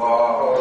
Oh.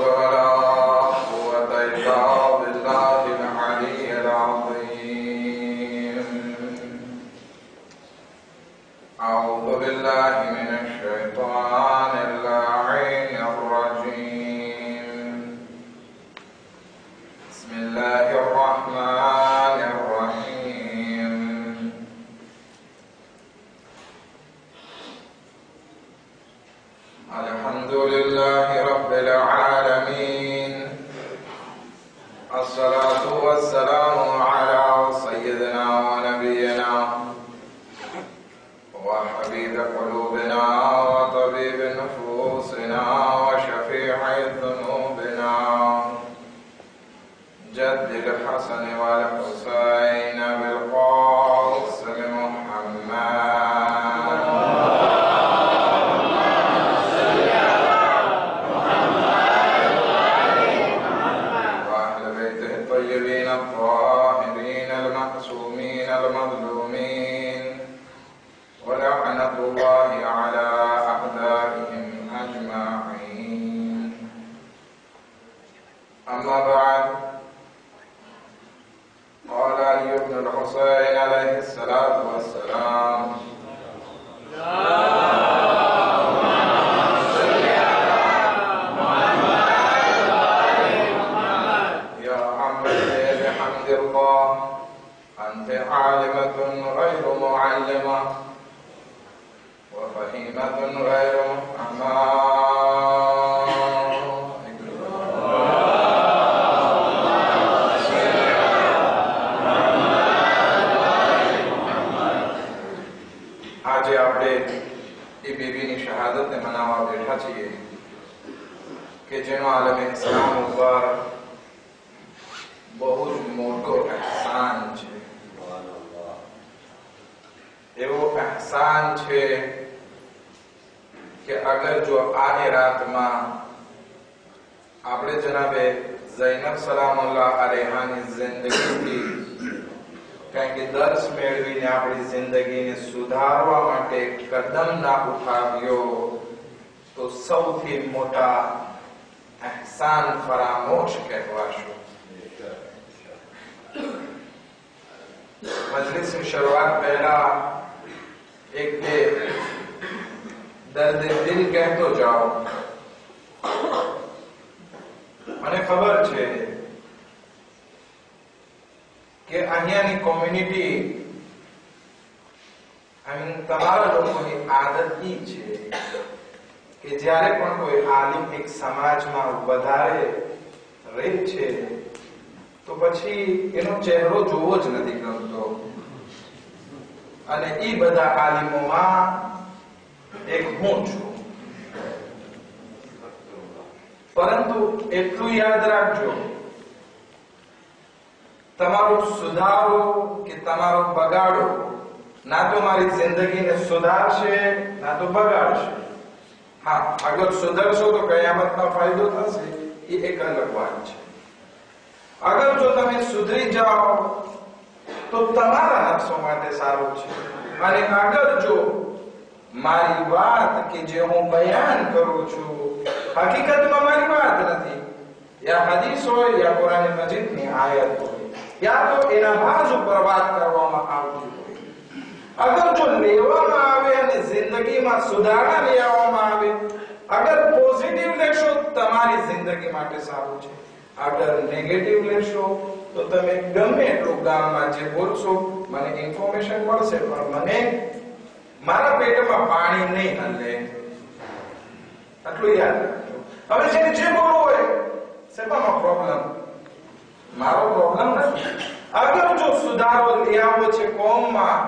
بحمد الله أنت عالمة غير معلمة وفهيمة غير مفهمة આજે આપણે એ બેબીની શહાદતને મનાવવા બેઠા છીએ કે જેનો આલમે ઇસ્લામ ઉપર એવો અહેસાન છે કે અગર જો આ રાતમાં આપણે જનાબે ઝૈનબ સલામુલ્લાહ અલેહાની જિંદગીથી કારણ કે દર્શ મેળવીને આપણી જિંદગીને સુધારવા માટે કદમ ના ઉઠાવ્યો તો સૌથી મોટા અહેસાન ફરામોશ કહેવાશો મજલિસની શરૂઆત પહેલા એક બે દર્દે દિલ કહેતો જાઓ મને ખબર છે કે અહીંયાની કોમ્યુનિટી આઈ તમારા લોકોની આદત ઈ છે કે જ્યારે પણ કોઈ આલિમ એક સમાજમાં વધારે રહે છે, તો પછી એનો ચહેરો જોવો જ નથી ગમતો. અને એ બધા આલિમોમાં એક હું છું. પરંતુ એટલું યાદ રાખજો, તમારો સુધારો કે તમારો બગાડો ના તો મારી જિંદગીને સુધારશે, ના તો બગાડશે. હા અગર સુધરશો તો કયામતનો ફાયદો થશે, એ એક અલગ વાત છે. અગર જો તમે સુધરી જાઓ તો તમારા નફસો માટે સારું છે. અને આગળ જો. મારી વાત કે જે હું બયાન કરું છું, હકીકતમાં મારી વાત નથી. યા હદીસ હોય, યા કુરાન મજીદની આયત હોય. યા તો એના ભાજ ઉપર વાત કરવામાં આવતી હોય. અગર જો લેવામાં આવે અને જિંદગીમાં સુધારણા લઈ આવવામાં આવે, અગર પોઝિટિવ લેશો, તમારી જિંદગી માટે સારું છે. અગર નેગેટિવ લેશો તો તમે ગમે એટલું ગામમાં જે બોલશો, મને ઇન્ફોર્મેશન મળશે, પણ મને મારા પેટમાં પાણી નહીં હલે. આટલું યાદ હવે જેને જે બોલવું હોય સેમાં પ્રોબ્લેમ મારો પ્રોબ્લેમ નથી. અગર જો સુધારો આવવો છે કોમમાં,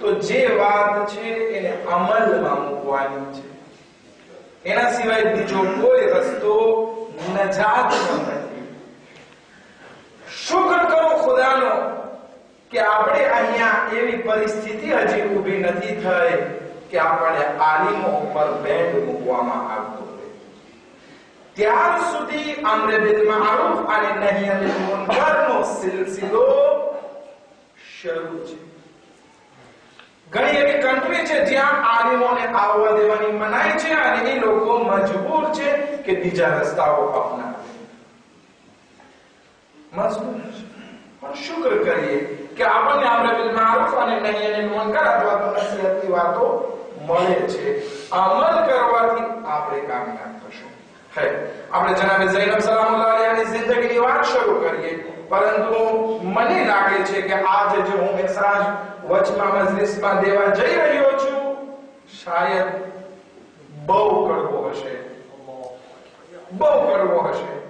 તો જે વાત છે એને અમલમાં મૂકવાની છે. એના સિવાય બીજો કોઈ રસ્તો નજાતનો નથી શુક્ર કરો ખુદાનો કે આપણે અહીંયા એવી પરિસ્થિતિ હજી ઊભી નથી થઈ કે આપણે આલિમો ઉપર બેન્ડ મૂકવામાં આવતો ત્યાર સુધી અમ્ર બિલ મારૂફ અને નહીં અનિલ મુનકરનો સિલસિલો શરૂ છે. ઘણી એવી કન્ટ્રી છે જ્યાં આલિમોને આવવા દેવાની મનાઈ છે અને એ લોકો મજબૂર છે કે બીજા રસ્તાઓ અપનાવે. મજબૂર છે. પણ શુક્ર કરીએ કે આપણને આપણે બિલ મારૂફ અને નહીં અને મુનકર અથવા તો નસીહતની વાતો મળે છે. અમલ કરવાથી આપણે કામયાબ થશું. હે, આપણે જનાબે ઝૈનબ સલામુલ્લાહ અલૈહાની જિંદગીની વાત શરૂ કરીએ. પરંતુ મને લાગે છે કે આજે જે હું મેસરાજ વચમાં મજલિસમાં દેવા જઈ રહ્યો છું, શાયદ બહુ કડવો હશે. બહુ કડવો હશે.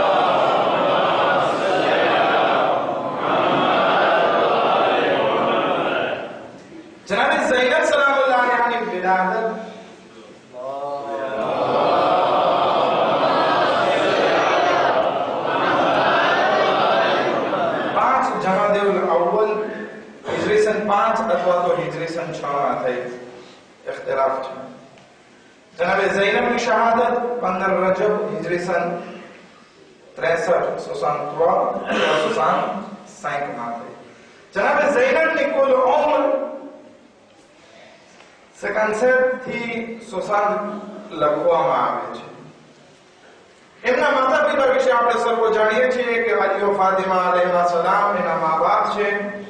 સન પાંચ અથવા તો હિજરી સન છ માં થઈ ઇખ્તિલાફ છે જનાબે ઝૈનબની શહાદત પંદર રજબ હિજરી સન ત્રેસઠ સોસાન અથવા સોસાન સાઈઠ માં થઈ જનાબે ઝૈનબની કુલ ઉંમર સેકન્સેટ થી સોસાન લખવામાં આવે છે એમના માતા પિતા વિશે આપણે સર્વો જાણીએ છીએ કે અલીઓ ફાતિમા અલૈહિસ્સલામ સલામ એના મા બાપ છે એમના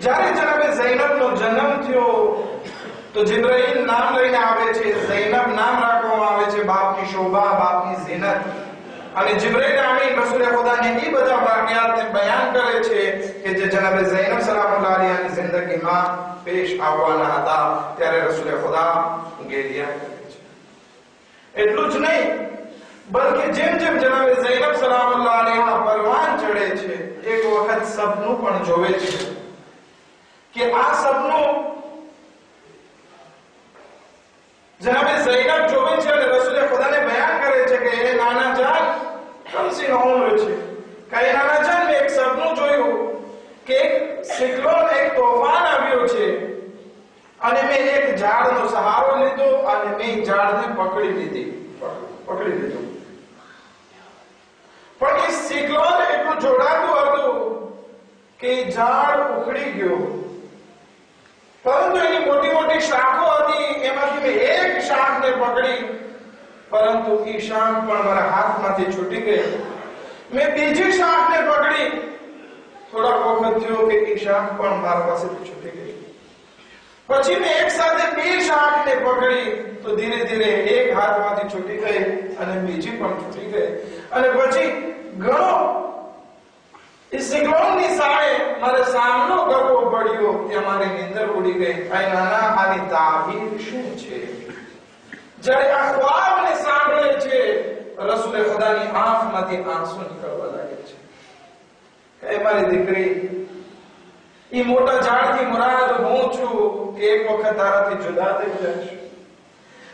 જ્યારે જનાબે ઝૈનબનો જન્મ થયો, તો જિબ્રાઈલ નામ લઈને આવે છે, ઝૈનબ નામ રાખવામાં આવે છે, બાપની શોભા, બાપની ઝિનત. અને જિબ્રાઈલ આમીન રસૂલ ખુદાને એ બધા વાકયાતને બયાન કરે છે કે જે જનાબે ઝૈનબ સલામુલ્લાહ અલૈહાની જિંદગીમાં પેશ આવવાના હતા, ત્યારે રસૂલ ખુદા ગેરિયા કરે છે. એટલું જ નહીં, બલકે જેમ જેમ જનાબે ઝૈનબ સલામુલ્લાહ અલૈહા પરવાન ચડે છે, એક વખત સપનું પણ જોવે છે. કે આ સપનું જનાબે ઝૈનબ જોવે છે અને રસૂલે ખુદાને બયાન કરે છે કે એ નાના જાન કમસી ઉમ્ર છે. કે નાના જાન મેં એક સપનું જોયું કે એક સિક્લોન, એક તોફાન આવ્યો છે અને મેં એક ઝાડનો સહારો લીધો અને મેં ઝાડને પકડી લીધી. પકડી લીધું. પણ એ સિક્લોન એટલું જોડાતું હતું કે ઝાડ ઉખડી ગયું. પરંતુ એની મોટી મોટી શાખો હતી, એમાંથી મેં એક શાખને પકડી. પરંતુ એ શાખ પણ મારા હાથમાંથી છૂટી ગઈ મેં બીજી શાખને પકડી. થોડા વખત થયો કે એ શાખ પણ મારા પાસેથી છૂટી ગઈ. પછી મેં એક સાથે બે શાખને પકડી, તો ધીરે ધીરે એક હાથમાંથી છૂટી ગઈ અને બીજી પણ છૂટી ગઈ. અને પછી ઘણો એ સિગ્નલની સામે મારે સામનો કરવો પડ્યો કે મારી નીંદર ઉડી ગઈ આ નાના આની તાબીર શું છે જ્યારે આ ખ્વાબને સાંભળે છે રસૂલે ખુદાની આંખમાંથી આંસુ નીકળવા લાગે છે એ મારી દીકરી ઈ મોટા ઝાડથી મુરાદ હું છું કે એક વખત તારાથી જુદા થઈ જઈશ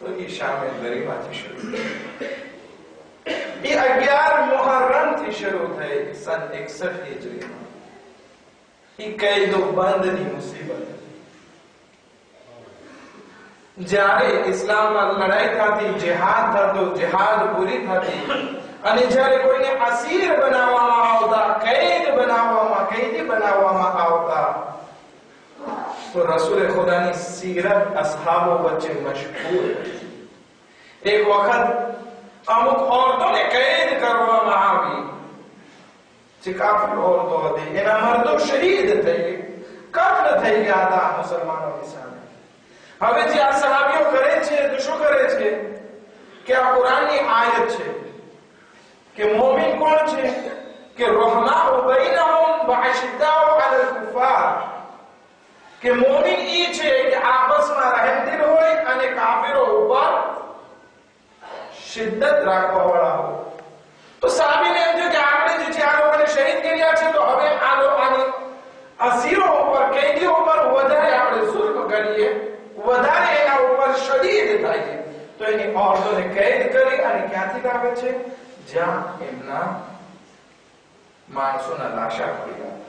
હોય તો એ શામે ગરીબાથી શરૂ એ અગિયાર મુહર્રમ થી શરૂ થઈ સન એકસઠ હિજરીમાં એ કૈદો બંધની મુસીબત જ્યારે ઇસ્લામમાં લડાઈ થતી જિહાદ થતો જિહાદ પૂરી થતી અને જ્યારે કોઈને અસીર બનાવવામાં આવતા કૈદ બનાવવામાં કૈદી બનાવવામાં આવતા તો રસૂલ ખુદાની સીરત અસહાબો વચ્ચે મશહૂર એક વખત અમુક ઓરતોને કૈદ કરવામાં આવી જે કાફી ઓરતો હતી એના મર્દો શહીદ થઈ કત્લ થઈ ગયા હતા મુસલમાનોની સામે હવે જે આ સહાબીઓ કરે છે તો શું કરે છે કે આ કુરાનની આયત છે કે મોમિન કોણ છે કે રહમાઉ બૈનહુમ વ અશિદ્દાઉ અલલ કુફાર કે મોમિન ઈ છે કે આપસમાં રહેમદિલ હોય અને કાફિરો ઉપર શિદ્દત રાખવા વાળા હોય. તો સાબીને એમ કે આપણે જે છે આ લોકોને શહીદ કર્યા છે, તો હવે આ લોકોની અસીરો ઉપર, કેદીઓ ઉપર વધારે આપણે જુલ્મ કરીએ, વધારે એના ઉપર શદીદ થાય. તો એની ઓરતોને કેદ કરી અને ક્યાંથી લાવે છે? જ્યાં એમના માણસોના લાશા પડ્યા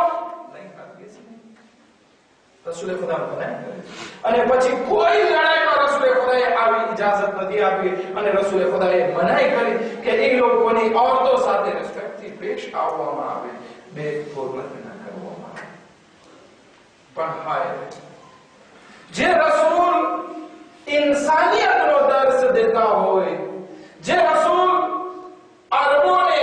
રસૂલે ખુદા મનાઈ અને પછી કોઈ લડાઈમાં રસૂલે ખુદાએ આવી ઇજાઝત નથી આપી અને રસૂલે ખુદાએ મનાઈ કરી કે એ લોકોની ઓરતો સાથે રિસ્પેક્ટથી પેશ આવવામાં આવે બે હુરમત ના કરવામાં આવે પણ હાય જે રસૂલ ઇન્સાનિયતનો દર્શ દેતા હોય જે રસૂલ અરબોને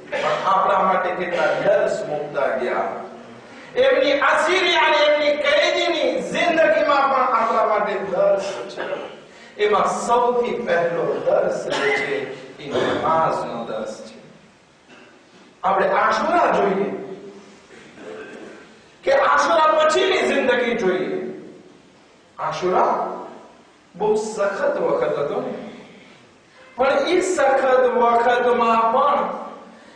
પણ આપણા માટે કેટલા દર્શ મુકતા ગયા એમની અસીરી અને એમની કેદીની જિંદગીમાં પણ આપણા માટે દર્શ છે એમાં સૌથી પહેલો દર્શ જે છે એ નમાઝનો દર્શ છે આપણે આશુરા જોઈએ કે આશુરા પછીની જિંદગી જોઈએ આશુરા બહુ સખત વખત હતો ને પણ એ સખત વખતમાં પણ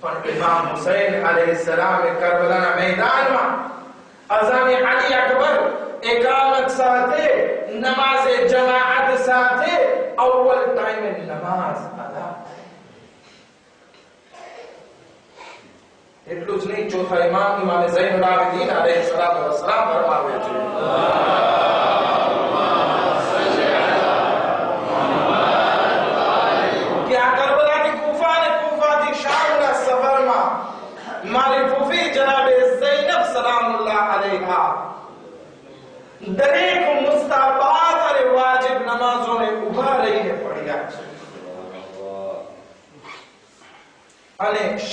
પણ ઇમામ હુસૈન અલૈહિ સલામે કરબલાના મેદાનમાં અઝાને અલી અકબર એકામત સાથે નમાઝે જમાઅત સાથે અવ્વલ ટાઈમે નમાઝ અદા એટલું જ નહીં ચોથા ઇમામ ઇમામે ઝૈનુલ આબિદીન અલૈહિ સલાતુ વસલામ ફરમાવે છે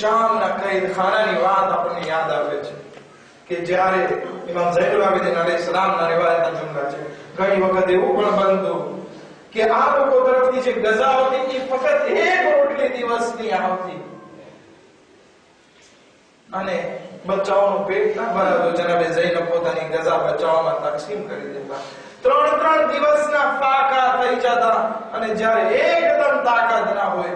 શામના કૈદખાનાની વાત આપણને યાદ આવે છે કે જ્યારે ઇમામ ઝૈનુલ આબિદીન અલૈહિ રિવાયતના જુમલા છે, ઘણી વખત એવું પણ બનતું કે આ લોકો તરફથી જે ગઝા હતી એ ફક્ત એક રોટલી દિવસની આવતી અને બચ્ચાઓનું પેટ ના ભરાતું જનાબે જૈનબ પોતાની ગઝા બચ્ચાઓમાં તકસીમ કરી દેતા ત્રણ ત્રણ દિવસના ફાકા થઈ જતા અને જ્યારે એકદમ તાકાત ના હોય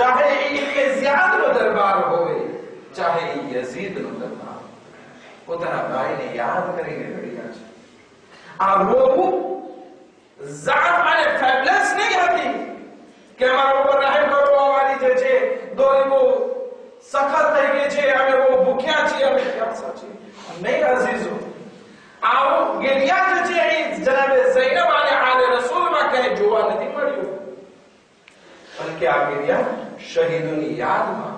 چاہے کے زیاد نو دربار ہوئے، چاہے یزید نو دربار وہ اتنا بھائی نے یاد کریں گے بڑی جی۔ آج اور وہ ذات والے فیبلس نہیں ہوتی کہ ہمارے اوپر رحم کرو جے جے۔ دو وہ سخت تھے گے جے، ہمیں وہ بکیاں چی جی، ہمیں کیا سا چھے نہیں عزیز ہو آو جے چھے جنب زینب علیہ رسول میں کہے جوا نہیں مڑی ہو۔ કે આપી ગેરિયા શહીદોની યાદમાં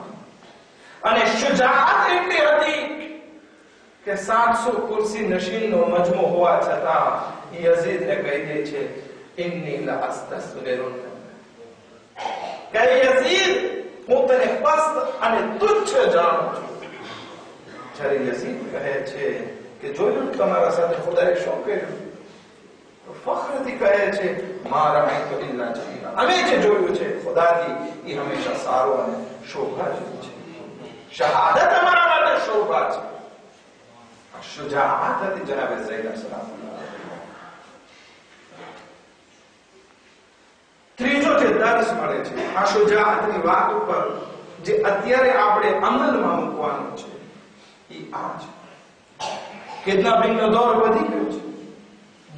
અને શુજાત એટલી હતી કે સાતસો કુર્સી નશીનનો મજમો હોવા છતાં યઝીદને કહી દે છે, ઇન્ની લા અસ્તસ્ગિરુન કે યઝીદ, હું તને પસ્ત અને તુચ્છ જાણું છું. જ્યારે યઝીદ કહે છે કે, જોયું તમારા સાથે ખુદાએ શું કર્યું? ફખરથી કહે છે, મારા તો ઇલ્લા અમે જે જોયું છે, ખુદાથી એ હંમેશા સારો અને શોભા છે. શહાદત અમારા માટે શોભા છે. શુજાઆત હતી જનાબે ઝૈનબ સલામુલ્લાહ ત્રીજો જે દર્શ મળે છે, આ શુજાઆતની વાત ઉપર જે અત્યારે આપણે અમલમાં મૂકવાનું છે, એ આ છે. કિડનેપિંગનો દોર વધી ગયો છે?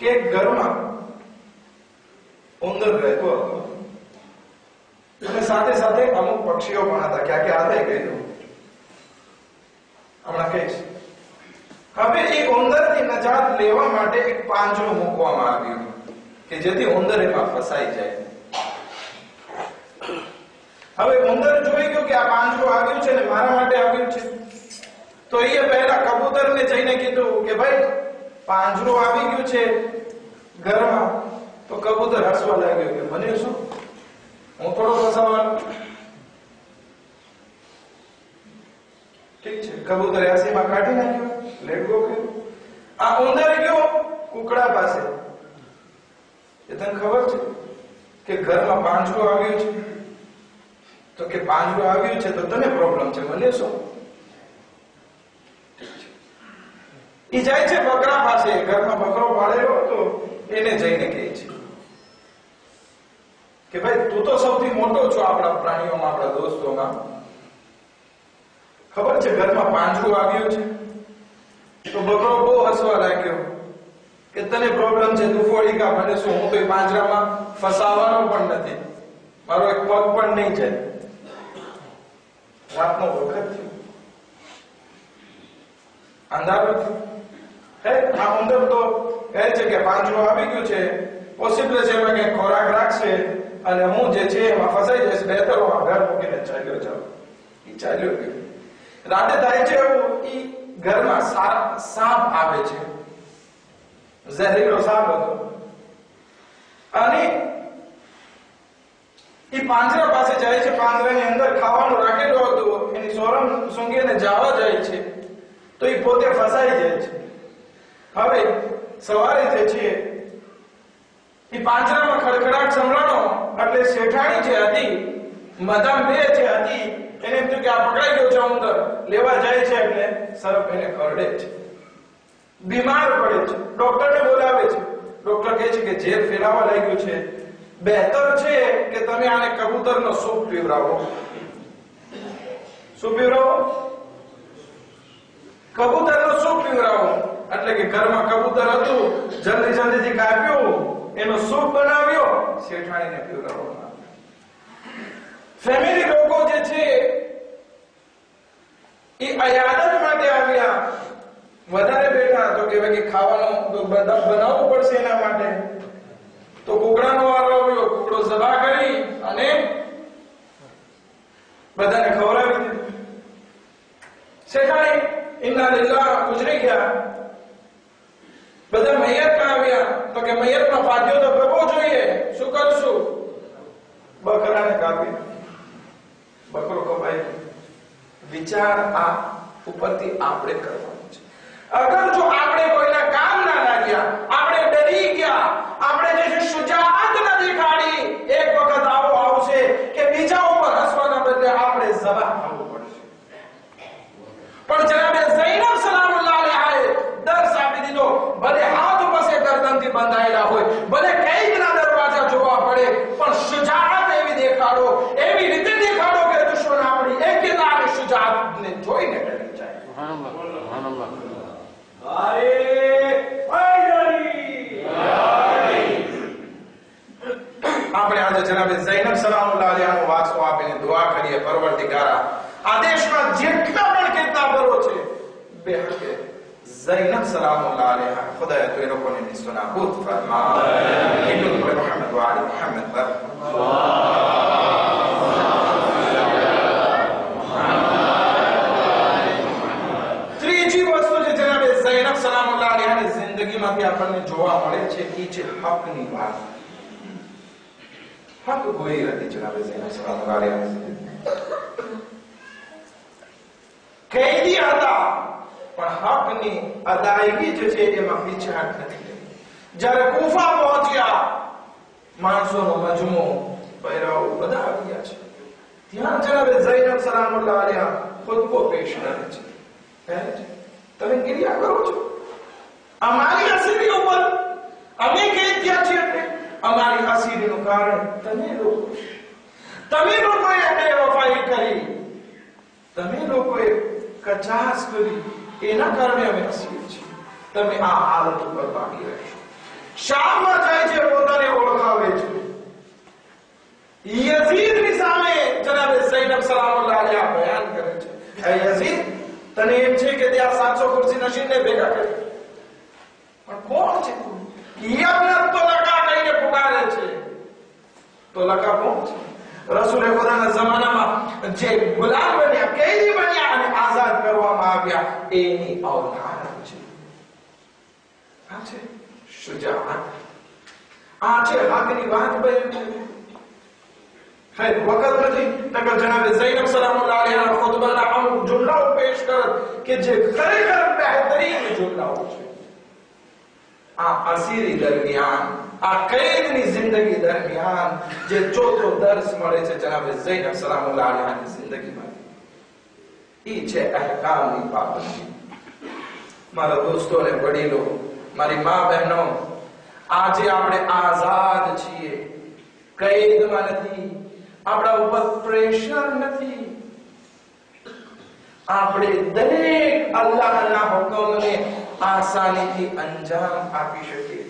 કે ઘરમાં ઉંદર રહેતો હતો. અને સાથે સાથે અમુક પક્ષીઓ પણ હતા. ક્યાં હતા એ કહી દઉં. હમણાં કહીશ. હવે એ ઉંદરથી નજાત લેવા માટે એક પાંજરો મૂકવામાં આવ્યો કે જેથી ઉંદર એમાં ફસાઈ જાય. હવે ઉંદર જોઈ ગયું કે આ પાંજરો આવ્યું છે ને મારા માટે આવ્યું છે. તો એ પહેલા કબૂતરને જઈને કીધું કે ભાઈ પાંજરો આવી ગયું છે ઘરમાં, તો કબૂતર હસવા લાગ્યો કે મને શું? હું થોડો ફસાવાનો ઠીક છે, કબૂતર એસીમાં કાઢી નાખ્યો લેટ ગો કર્યું. આ ઉંદર ગયો કુકડા પાસે. એ તને ખબર છે કે ઘરમાં પાંજરો આવ્યું છે? તો કે પાંજરો આવ્યું છે તો તને પ્રોબ્લેમ છે, મને શું? ઈ જાય છે બકરા પાસે. ઘરમાં બકરો પાળેલો હતો, એને જઈને કહે છે કે ભાઈ, તું તો સૌથી મોટો છો આપણા પ્રાણીઓમાં, આપણા દોસ્તોમાં. ખબર છે ઘરમાં પાંજરું આવ્યું છે? તો બકરો બહુ હસવા લાગ્યો કે તને પ્રોબ્લેમ છે, તું કા મને શું, હું તો એ પાંજરામાં ફસાવાનો પણ નથી. મારો એક પગ પણ નહીં જાય. રાતનો વખત થયો. અંધારું હે આ ઉંદર તો કહે છે કે પાંજરું આવી ગયું છે. પોસિબલ છે એમાં કંઈક ખોરાક રાખશે અને હું જે છે એમાં ફસાઈ જઈશ. બહેતર હું આ ઘર મૂકીને ચાલ્યો જાઉં. એ ચાલ્યો ગયો. રાતે થાય છે એવું એ ઘરમાં સાપ આવે છે. ઝેરીલો સાપ હતો. અને એ પાંજરા પાસે જાય છે. પાંજરાની અંદર ખાવાનું રાખેલું હતું. એની સોરમ સૂંઘીને જવા જાય છે. તો એ પોતે ફસાઈ જાય છે. હવે સવારે જે છે, એ પાંજરામાં ખડખડાટ સંભળાણો એટલે શેઠાણી જે હતી મદામ બે જે હતી, એને એમ થયું કે આ પકડાઈ ગયો છે ઉંદર લેવા જાય છે એટલે સર્પ એને કરડે છે. બીમાર પડે છે. ડોક્ટરને બોલાવે છે. ડોક્ટર કહે છે કે ઝેર ફેલાવા લાગ્યું છે. બહેતર છે કે તમે આને કબૂતરનો સૂપ પીવડાવો. શું પીવડાવો? કબૂતરનો સૂપ પીવડાવો. એટલે કે ઘરમાં કબૂતર હતું, જલ્દી જલ્દીથી કાપ્યું, એનો સૂપ બનાવ્યો, શેઠાણીને પીવડાવવામાં ફેમિલી લોકો જે છે, એ અયાદત માટે આવ્યા. વધારે બેઠા તો કે તો બધા બનાવવું પડશે એના માટે. તો કુકડાનો વારો આવ્યો, કુકડો સભા કરી અને બધાને ખવડાવી દીધું. શેઠાણી, ઇન્ના લીલા ગુજરી ગયા. બધા મૈયતમાં આવ્યા. તો કે મૈયતમાં ફાટ્યો તો પ્રભુ જોઈએ. શું કરશું બકરાને કાપી. બકરો કપાઈ વિચાર આ ઉપરથી આપણે કરવાનો છે. અગર જો આપણે કોઈના કામ ના લાગ્યા, આપણે ડરી ગયા, આપણે જે છે શુજાઅત ના દેખાડી એક વખત આવો આવશે કે બીજા ઉપર હસવાના બદલે આપણે જવાબ આવવું પડશે. પણ જનાબે આપણે આજે જનાબે ઝૈનબ સલામુલ્લાહ અલૈહાનો વાસો આપીને દુઆ કરીએ પરવર્તિગારા આ દેશમાં જેટલા પણ કિડનેપરો છે બે હકે ઝૈનબ સલામુલ્લાહ અલૈહા ખુદાએ તો એ લોકોને નિસ્તો નાબૂદ ફરમા હિન્દુ પર મુહમ્મદ વ આલી મુહમ્મદ પર ત્રીજી વસ્તુ જે જનાબે ઝૈનબ સલામુલ્લાહ અલૈહાની જિંદગીમાંથી આપણને જોવા મળે છે એ છે હકની વાત Fatto voler, dice la presenza naturale che è di Adà, ma Hapni Adà è lì che c'è di Mafficia Hapni. Già la cuffa modia, ma sono maggiumo, ma era una da piace. Ti mangia la presenza sarà con l'aria, con tuo pesce, la dice. Eh? Ti vengono a croce. Amalia si rioppa, a me che ti piace a te. ہماری ہسی نکارے تمیلو۔ تمیلو کو یہ بے وفائی کری۔ تمیلو کو یہ کچاس کری۔ یہ نہ کرنے ہمیں اسیر چھے تمہیں آ حالت اوپر باقی رہے۔ شام میں جائے چھے وہ روندہ نے ہوئے چھے یزید بھی سامنے جناب زینب سلام اللہ علیہ بیان کرے چھے اے یزید تنے ایم چھے کہ دیا سات سو کرسی نشین نے بیگا کرے۔ پر کون چھے یہ اپنے તોલકા કોણ છે રસૂલે ખુદાના જમાનામાં જે ગુલામ બન્યા કેદી બન્યા અને આઝાદ કરવામાં આવ્યા, એની અવતાર છે. આ છે શુજાઅત આ છે હકની વાત બની ખૈર વખત નથી. નકર જનાબે ઝૈનબ સલામુલ્લાહ અલૈહાના ખુતબાના અમુક જુમલાઓ પેશ કર કે જે ખરેખર બહેતરીન જુમલાઓ છે. આ અસીરી દરમિયાન આ કૈદની જિંદગી દરમિયાન જે ચોથો દર્શ મળે છે જનાબે ઝૈનબ સલામુલ્લાહ અલૈહાની જિંદગીમાં ઈ છે અહકામની પાબંદી. મારા દોસ્તો અને વડીલો, મારી મા બહેનો, આજે આપણે આઝાદ છીએ. કૈદમાં નથી, આપણા ઉપર પ્રેશર નથી. આપણે દરેક અલ્લાહના હુકમને આસાનીથી અંજામ આપી શકીએ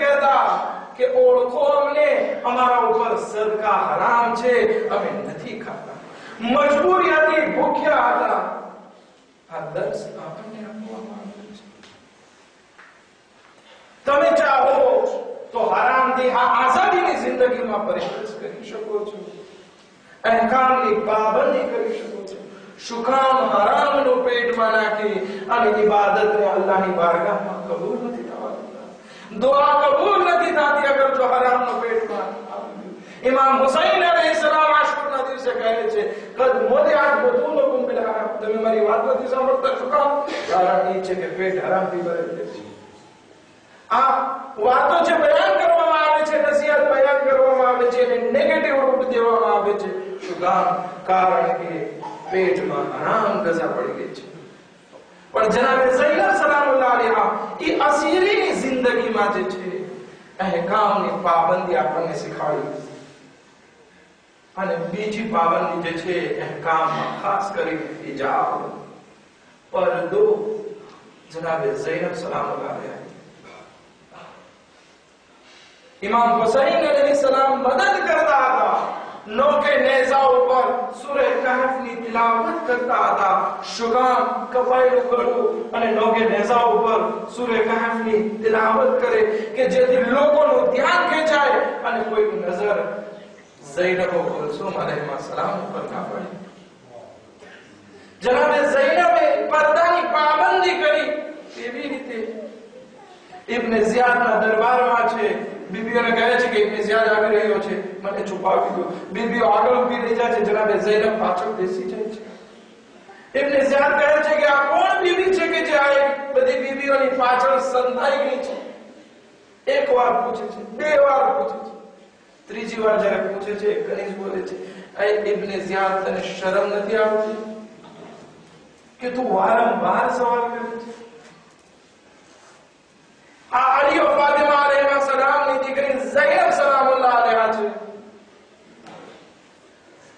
કહેતા કે ઓળખો અમને અમારા ઉપર સરકા હરામ છે, અમે નથી ખાતા. મજબૂરી ભૂખ્યા હતા. આ દર્શ આપણને આપવામાં આવ્યું છે. તમે ચાહો તો હરામથી આ આઝાદીની જિંદગીમાં પરિવર્તન કરી શકો છો. અહેકામની પાબંદી કરી શકો છો. શુકામ હરામનું પેટમાં નાખી અને ઇબાદતને અલ્લાહની બારગાહમાં કબૂલ દુઆ કબૂલ નથી થતી અગર જો હરામનું પેટમાં. ઇમામ હુસૈન અલૈહિસ સલામ આશુરના દિવસે કહે છે કદ મોદિઆત બતુલકુમ બિલ હરામ તમે મારી વાત નથી સાંભળતા શું કામ કારણ એ છે કે પેટ હરામથી ભરેલું છે આ વાતો જે બયાન કરવામાં આવે છે નસીહત બયાન કરવામાં આવે છે એને નેગેટિવ રૂપ દેવામાં આવે છે શું કામ કારણ કે પેટમાં હરામ ગઝા પડી ગઈ છે પણ જનાબે ઝૈનબ સલામુલ્લાહ અલૈહા એ અસીરીની જિંદગીમાં જે છે અહેકામની પાબંદી આપણને શીખવાડી અને બીજી પાબંદી જે છે અહેકામમાં ખાસ કરીને હિજાબ પરદો જનાબે ઝૈનબ સલામુલ્લાહ અલૈહા ઇમામ હુસૈન અલૈહિ સલામ મદદ કરતા હતા નોકે નેઝા ઉપર સૂરે કહફની તિલાવત કરતા હતા શુગામ કપાયેલું ગળું અને નોકે નેઝા ઉપર સૂરે કહફની તિલાવત કરે કે જેથી લોકોનું ધ્યાન ખેંચાય અને કોઈ નજર ઝૈનબ કુલસુમ અલૈહિમા સલામ ઉપર ના પડે જનાબે ઝૈનબે પડદાની પાબંદી કરી કેવી રીતે ઇબ્ન ઝિયાદના દરબારમાં છે બીબીઓને કહે છે કે ઇબ્ન ઝિયાદ આવી રહ્યો છે મને છુપાવી દો બીબીઓ આગળ ઊભી રહી જાય છે જનાબે ઝૈનબ પાછળ બેસી જાય છે ઇબ્ન ઝિયાદ કહે છે કે આ કોણ બીબી છે કે જે આ એક બધી બીબીઓની પાછળ સંતાઈ ગઈ છે એક વાર પૂછે છે બે વાર પૂછે છે ત્રીજી વાર જ્યારે પૂછે છે કનીઝ બોલે છે એ ઇબ્ન ઝિયાદ તને શરમ નથી આવતી કે તું વારંવાર સવાલ કરે છે આ અલી ઓ ફાતિમા અલૈહિમા સલામની દીકરી ઝૈનબ સલામુલ્લાહ અલૈહા છે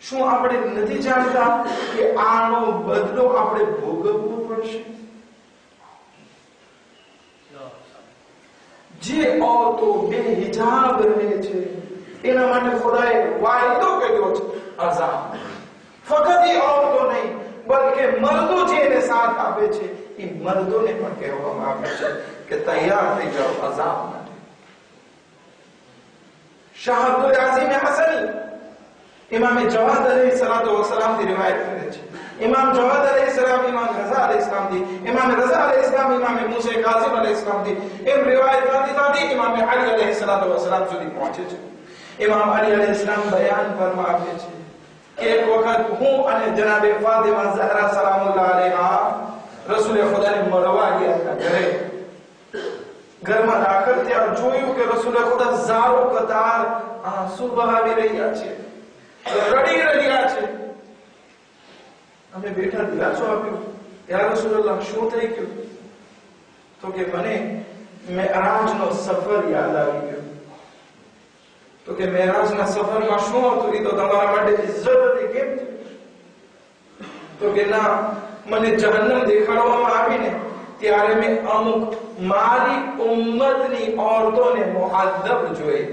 શું આપણે નથી જાણતા કે આનો બદલો આપણે ભોગવવો પડશે? જે ઔરતો બે હિજાબ રહે છે, એના માટે ખુદાએ વાયદો કર્યો છે, અઝાબ. ફક્ત એ ઓરતો નહીં, બલકે મર્દો જે એને સાથ આપે છે, એ મર્દોને પણ કહેવામાં આવે છે કે તૈયાર થઈ જાઓ અઝાબ માટે. શાહ અબ્દુલ હસની امام جواد علیہ السلام تو والسلام دی روایت کرے چھے امام جواد علیہ السلام، امام رضا علیہ السلام دی۔ امام رضا علیہ السلام، امام موسی کاظم علیہ السلام دی۔ ام روایت دی دی، امام علی علیہ السلام جو دی پہنچے چھے امام علی علیہ السلام بیان فرما کے چھے کہ ایک وقت ہوں ان جناب فاطمہ زہرا سلام اللہ علیہا، رسول خدا نے مروا گیا کرے گھرے۔ گھر میں داخل تھے اور جویوں کہ رسول خدا زاروں قطار آنسو بہا بھی رہی اچھے રડી રહ્યા છે. અમે બેઠા દિલાસો આપ્યો. યા રસૂલલ્લાહ શું થઈ ગયું? તો કે મને મેરાજનો સફર યાદ આવી ગયો. તો કે મેરાજના સફરમાં શું હતું? એ તો તમારા માટે ઇજ્જત હતી, કેમ? તો કે ના, મને જહન્નમ દેખાડવામાં આવીને ત્યારે મેં અમુક મારી ઉમ્મતની ઓરતોને મુઆદ્દબ જોઈ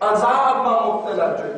અઝાબમાં મુક્તલા જોઈ.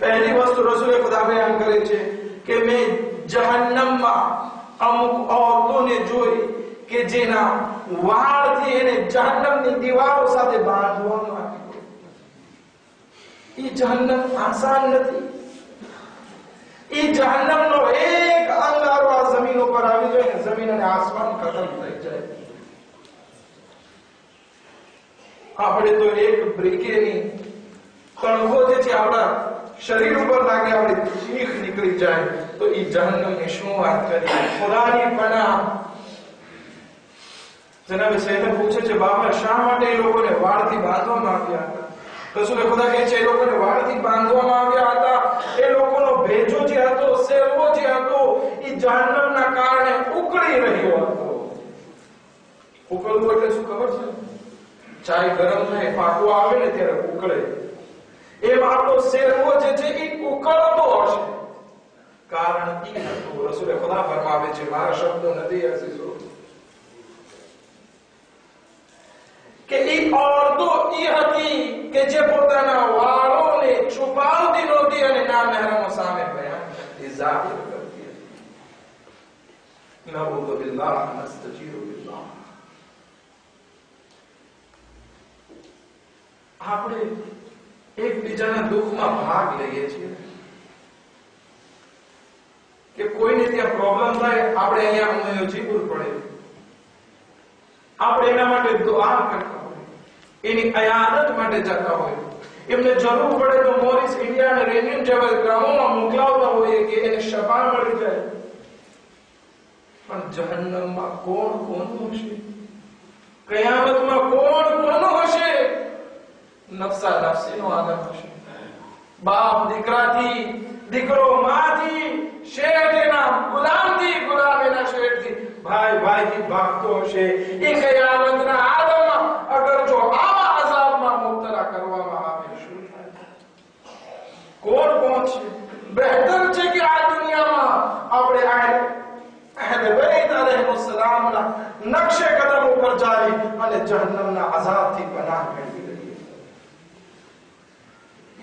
પહેલી વસ્તુ રસૂલે ખુદા બયાન કરે છે કે મેં જહન્નમમાં અમુક ઓરતોને જોઈ કે જેના વાળથી એને જહન્નમની દીવારો સાથે બાંધવામાં આવી એ જહન્નમ આસાન નથી. એ જહન્નમનો એક અંગારો આ જમીન ઉપર આવી જાય ને જમીન અને આસમાન ખતમ થઈ જાય. આપણે તો એક બ્રિકેની કણકો જે છે આપણા શરીર ઉપર લાગે આપણી ચીખ નીકળી જાય, તો એ જહન્નમની શું વાત કરી ખુદાની પનાહ. જનાબે સૈયદ પૂછે છે, બાબા, શા માટે એ લોકોને વાળથી બાંધવામાં આવ્યા હતા? રસૂલે ખુદા કહે છે, એ લોકોને વાળથી બાંધવામાં આવ્યા હતા? એ લોકોનો ભેજો જે હતો સેવો જે હતો એ જહન્નમના કારણે ઉકળી રહ્યો હતો. ઉકળવું એટલે શું ખબર છે? ચાય ગરમ થાય, પાકો આવે ને ત્યારે ઉકળે. એમ આપણો સેરવો જે છે એ ઉકળતો હશે કારણ ઈ હતું રસૂલે ખુદા ફરમાવે છે મારા શબ્દો નથી અસીસો કે ઈ ઓરતો ઈ હતી કે જે પોતાના વાળોને છુપાવતી નહોતી અને ના મહેરમો સામે બયાન કરતી જાહેર કરતી હતી નઉદુ બિલ્લાહ નસ્તજીરુ બિલ્લાહ આપણે એકબીજાના દુઃખમાં ભાગ લઈએ છીએ. કે કોઈને ત્યાં પ્રોબ્લેમ થાય, આપણે અહીંયા ઉમેયો જીવવું પડે. આપણે એના માટે દુઆ કરતા હોય. એની અયાદત માટે જતા હોય. એમને જરૂર પડે તો મોરિસ ઇન્ડિયા અને રેન્યુ ટેબલ ગામોમાં મોકલાવતા હોઈએ કે એને શફા મળી જાય. પણ જહન્નમમાં કોણ કોણ હશે? કયામતમાં કોણ કોણ હશે? نفسا نفسی نو آدم شو باپ دکرا تھی، دکرو ماں تھی، شیر دینا غلام تھی، غلام دینا شیر تھی۔ بھائی بھائی کی تو سے ایک یامت نہ آدم، اگر جو آبا عذاب ماں مبترا کروا ماں میں شروع کون کون چھے بہتر چھے کہ آئی دنیا ماں اپنے آئے اہل بیت علیہ السلام نقش قدم اوپر جاری، انہیں جہنم نا عذاب تھی، پناہ کر دیگا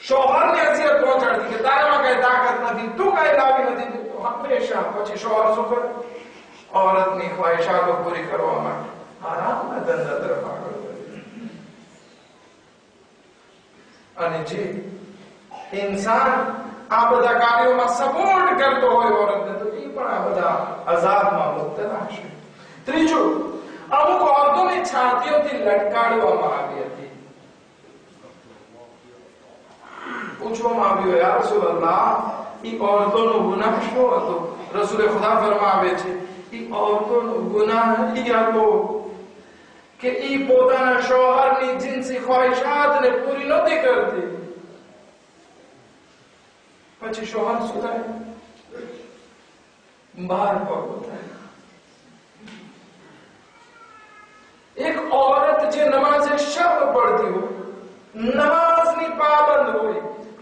شوہر نے اذیت پہنچاڑ دی کہ دائمہ کا طاقت نہ دی تو کا علاوہ نہ دی تو ہمیشہ پچھے شوہر سفر عورت نے خواہشہ کو پوری کرو۔ آرام نہ دن نہ طرف کاریوں میں سپورٹ ઇન્સાન ہوئے عورت نے تو یہ پڑا ઓરતને عذاب એ مبتلا આ تریجو، اب મુક્ત عورتوں نے અમુક تھی છાતીઓથી લટકાડવામાં આવી હતી پوچھو ماں یا رسول اللہ ای عورتوں نے گناہ شو تو رسول خدا فرماوے چھے ای عورتوں نے گناہ لیا تو کہ ای پوتانا شوہر نی جنسی خواہشات نے پوری نہ دی پچھے شوہر ستا ہے باہر پر ہوتا ہے ایک عورت جے نماز شب پڑھتی ہو نماز نہیں پابند ہوئی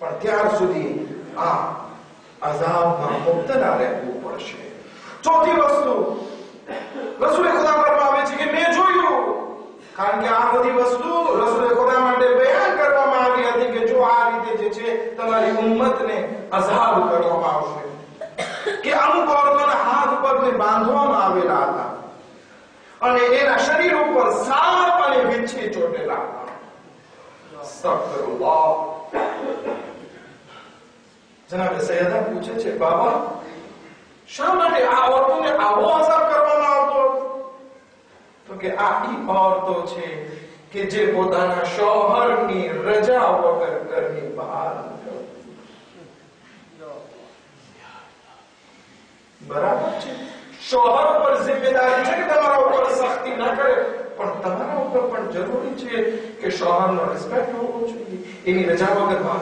પણ ત્યાર સુધી આ અઝાબમાં મુક્તના રહેવું પડશે. ચોથી વસ્તુ રસુલે ખુદા ફરમાવે છે કે મેં જોયું. કારણ કે આ બધી વસ્તુ રસુલે ખુદા માટે બયાન કરવામાં આવી હતી કે જો આ રીતે જે છે તમારી ઉમ્મતને અઝાબ કરવામાં આવશે. કે અમુક ઓરતોના હાથ પગને બાંધવામાં આવેલા હતા. અને એના શરીર ઉપર સાપ અને વીંછી ચોટેલા હતા. અસ્તગફિરુલ્લાહ. જનાબે સૈયદા પૂછે છે બાબા શા માટે આ ઓરતોને આવો અસર કરવામાં આવતો તો કે આ ઈ ઓરતો છે કે જે પોતાના શોહરની રજા વગર ઘરની બહાર નીકળતી. બરાબર છે શોહર ઉપર જિમ્મેદારી છે કે તમારા ઉપર સખ્તી ન કરે પણ તમારા ઉપર પણ જરૂરી છે કે શોહરનો રિસ્પેક્ટ હોવો જોઈએ એની રજા વગર બહાર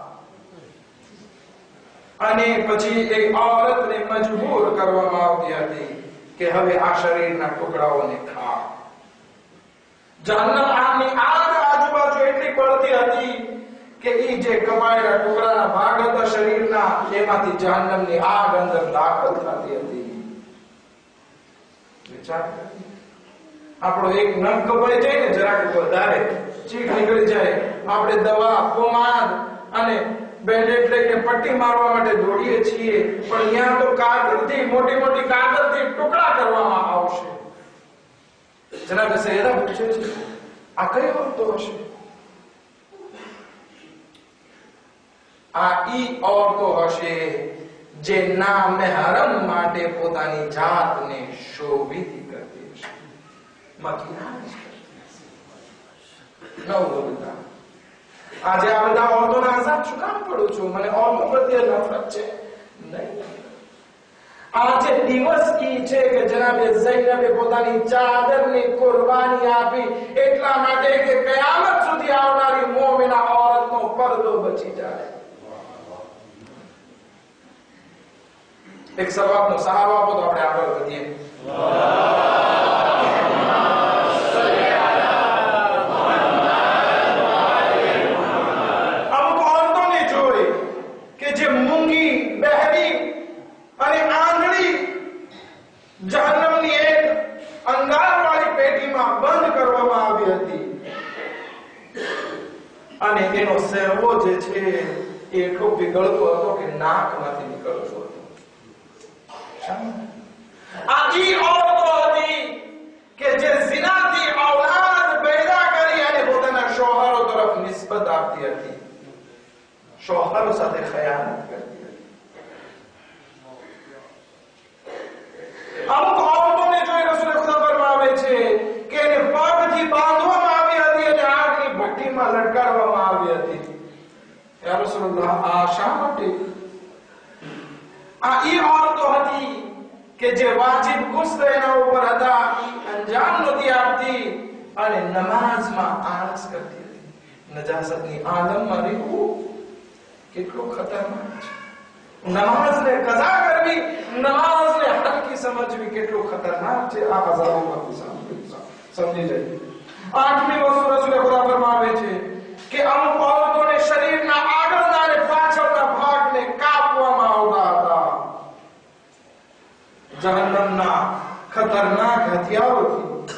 અને પછી એક ઔરતને મજબૂર કરવામાં આવતી હતી કે હવે આ શરીરના ટુકડાઓને ખા. જહન્નમ આની આગ આજુબાજુ એટલી પડતી હતી કે ઈ જે કમાયેલા ટુકડાના ભાગ હતા શરીરના, એમાંથી જહન્નમની આગ અંદર દાખલ થતી હતી. વિચાર આપણો એક નખ કપાઈ જાય ને, જરાક વધારે ચીક નીકળી જાય. આપણે દવા પોમાદ અને બેન્ડેડ લઈને પટ્ટી મારવા માટે દોડીએ છીએ પણ અહીંયા તો કાગળથી મોટી મોટી કાગળથી ટુકડા કરવામાં આવશે જનાબ સૈયદા પૂછે છે આ કઈ વસ્તુ હશે આ ઈ ઓરતો હશે જે નામે હરમ માટે પોતાની જાતને શોભિત કરતી હશે મકિયાજ કરતી હશે. નવ બધા આજે આ બધા ઓરતોના આઝાદ શું કામ પડું છું મને ઓરતો પ્રત્યે નફરત છે નહીં આજે દિવસ ઈ છે કે જનાબે ઝૈનબે પોતાની ચાદરની કુરબાની આપી એટલા માટે કે કયામત સુધી આવનારી મોમિના ઓરતનો પડદો બચી જાય એક સવાબનો સહારો આપો તો આપણે આગળ વધીએ એનો સેહવો જે છે એ એટલો પીગળતો હતો કે નાકમાંથી નીકળતો હતો શા માટે? આ ઈ ઓરતો હતી કે જે ઝિનાથી ઔલાદ પેદા કરી અને પોતાના શોહરો તરફ નિસ્બત આપતી હતી શોહરો સાથે ખયાનત કરતી હતી અમુક ઓરતોને જોઈ રસૂલે ખુદા ફરમાવે છે કે એને પગથી બાંધવામાં આવી હતી અને આગની ભઠ્ઠીમાં લટકાડવામાં આવી હતી رسول اللہ آشامتی آئی عورتو ہتی کہ جے واجب گست اینا اوپر ہتا انجام نو آتی اور نماز ما آرس کرتی ہتی۔ نی آدم مری ہو کتلو خطرناک چھے نماز نے قضا کروی نماز نے حق کی سمجھوی کتلو خطرناک چھے آپ عذابوں کا سمجھے جائیے آٹھویں ખતરનાક હથિયારોથી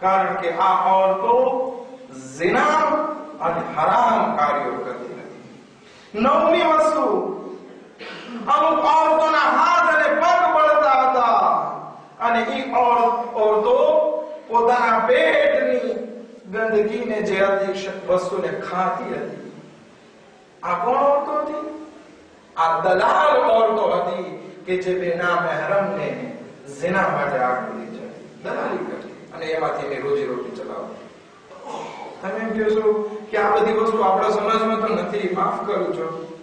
કારણ કે આ ઓરતો ઝિના અને હરામ કાર્યો કરતી હતી નવમી વસ્તુ અમુક ઓરતોના હાથ અને પગ બળતા હતા અને પેટની ગંદકીને જે હતી વસ્તુને ખાતી હતી આ કોણ ઓરતો હતી આ દલાલ ઓરતો હતી કે જે બેના મહેરમને ઝિના માટે આગળ જાય. દલાલી કરે. અને એમાંથી એની રોજી રોટી ચલાવતી તમે એમ કહો છો કે આ બધી વસ્તુ આપણા સમાજમાં તો નથી. માફ કરું છો.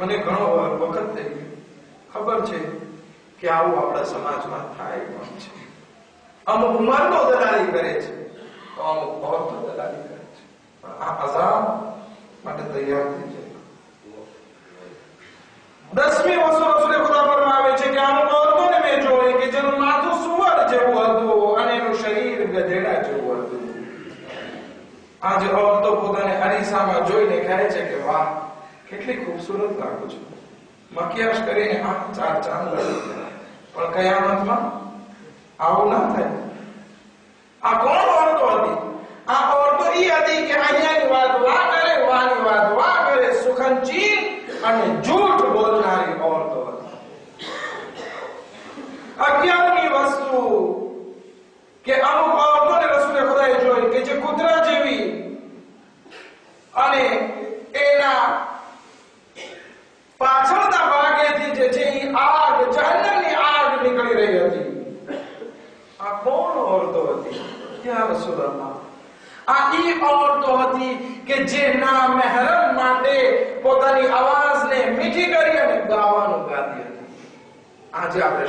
મને ઘણો વખત થઈ ગયો. ખબર છે કે આવું આપણા સમાજમાં થાય પણ છે. અમુક મર્દો દલાલી કરે છે. અમુક ઓરતો દલાલી કરે છે. પણ આ અઝાબ માટે તૈયાર થઈ જાય દસમી વસ્તુ રસૂલે ખુદા ફરમાવે છે કે અમુક ઓરતોને મેં જોઈ કે જેનું માથું સુવર જેવું હતું અને એનું શરીર ગધેડા જેવું હતું આજે ઓરતો પોતાને અરીસામાં જોઈને કહે છે કે વાહ કેટલી ખૂબસૂરત લાગુ છું મકિયાશ કરીને આ ચાર ચાંદ લાગી પણ કયામતમાં આવું ના થાય આ કોણ ઓરતો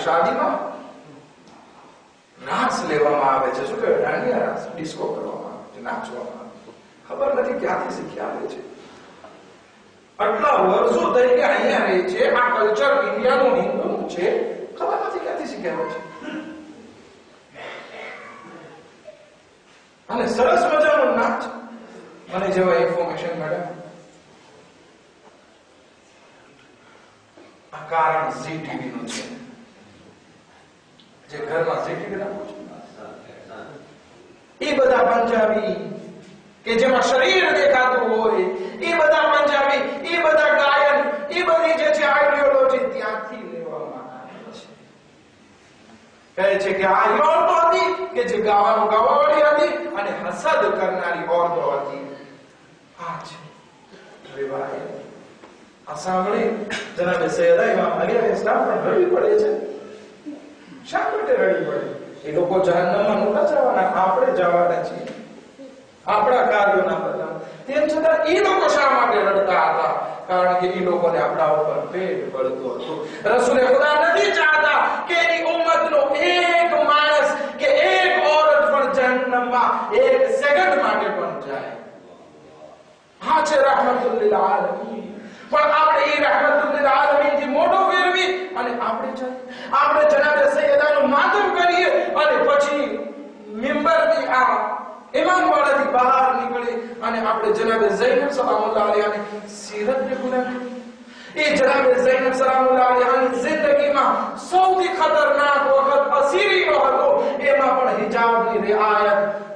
Shanti રિવાયત આ સાંભળી ઇમામ અલી અલૈહિ ઇસ્લામ પણ રડવી પડે છે? શા માટે રડવી પડે? એ લોકો જહાનમાં નહોતા જવાના. આપણે જવાના છીએ. આપણા કાર્યોના બદલા તેમ છતાં એ લોકો શા માટે રડતા હતા? કારણ કે એ લોકોને આપણા ઉપર પેટ ભરતું હતું. રસૂલે ખુદા નથી ચાહતા કે એની ઉમ્મતનો એક માણસ કે એક ઓરત પણ જહન્નમમાં એક સેકન્ડ માટે પણ જાય હા છે rahmatul lil alamin પણ આપણે એ rahmatul lil alamin થી મોટો ફેરવી અને આપણે જઈએ આપણે જનાબે સૈયદાનું માતમ કરીએ અને પછી મિંબરની આ ઇમામ વાળાથી બહાર નીકળી અને આપણે જનાબે ઝૈનબ સલામુલ્લાહ અલૈહાની સીરતને ગુના એ જનાબે ઝૈનબ સલામુલ્લાહ અલૈહાની જિંદગીમાં સૌથી ખતરનાક વખત અસીરીનો હતો એમાં પણ હિજાબની રિઆયત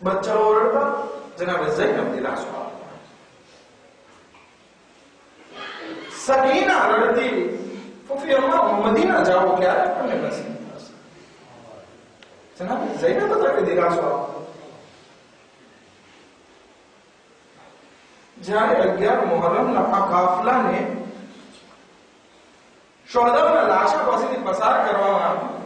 બચ્ચાઓ રડતા જનાબે ઝૈનબ દિલાસો આપતા સકીના રડતી ફૂફી અમ્મા મદીના જાઓ ક્યારે તમને નસીબ થશે જનાબ ઝૈનબ હતા કે દિલાસો આપતો જ્યારે અગિયાર મોહરમના આ કાફલાને શોહદાના લાશા પાસેથી પસાર કરવામાં આવ્યું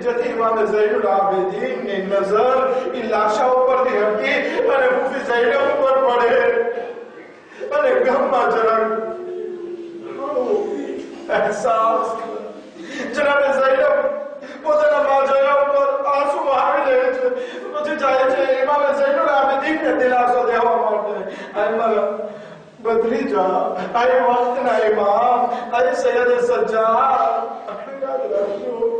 حجت امام زید العابدین نے نظر ان لاشوں پر نہیں رکھی ارے مفی زیدوں پر پڑے۔ ارے غم جرم احساس۔ جناب زینب، وہ جناب ماجرم پر آنسو بہانے لگے مجھے جائے جائے۔ امام زین العابدین نے دل آسو دے ہوا مارتے اے مرم بدلی جا۔ اے وقت نا امام اے سید سجاد۔ اے یاد رکھو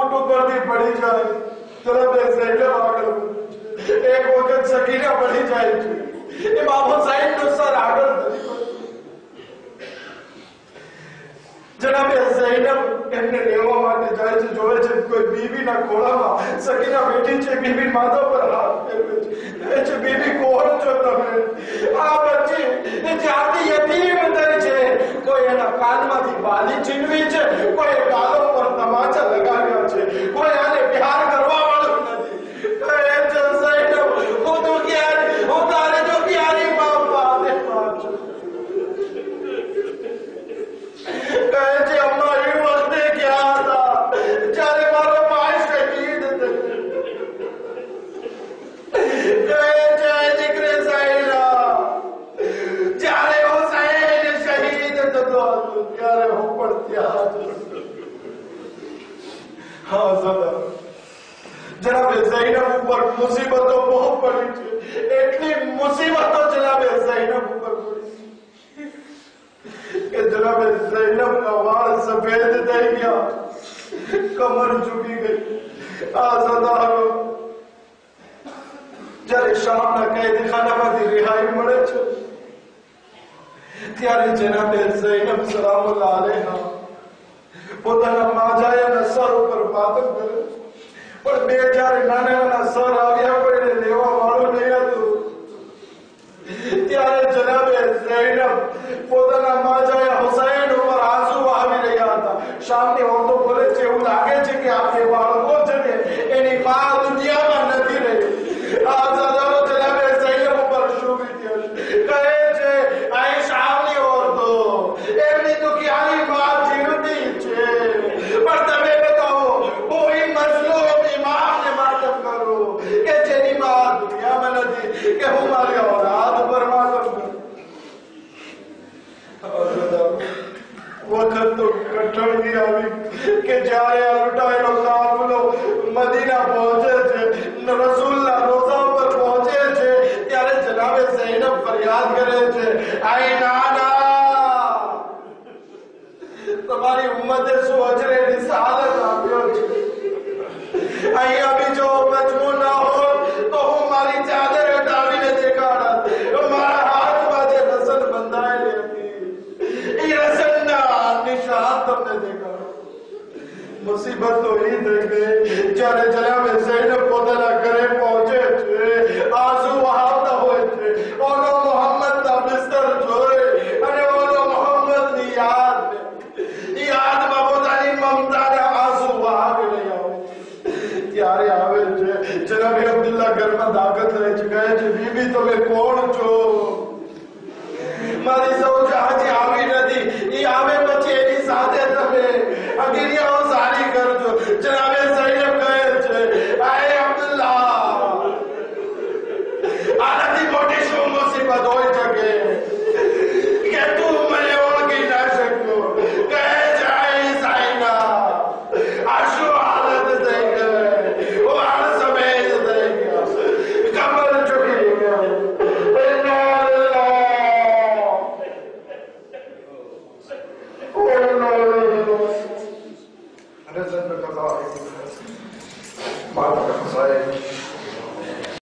اونٹ اوپر دی بڑی جائے طرف سیلے واگل ایک وقت سکینہ بڑی جائے امام حسین نصر آگل જનાબે ઝૈનબ એમને લેવા માટે જાય છે, જોવે છે કોઈ બીબીના ખોળામાં સકીના બેઠી છે, બીબી માથા પર હાથ ફેરવે છે. એ છે, બીબી, કોણ છો તમે? આ બચ્ચી, એ જાતિ યતીમ થઈ છે. કોઈ એના કાનમાંથી બાલી છીનવી છે, કોઈ ગાલો પર તમાચા લગાવ્યા છે. કોઈ આને પ્યાર કરવા مدینہ پہنچے تھے رسول اللہ روزہ پر پہنچے تھے یعنی جناب زینب فریاد کرے تھے آئی نانا! تمہاری امت آئی ابھی جو مجموع نہ ہو திருடு நெஞ்சார ஜலாவை செய்த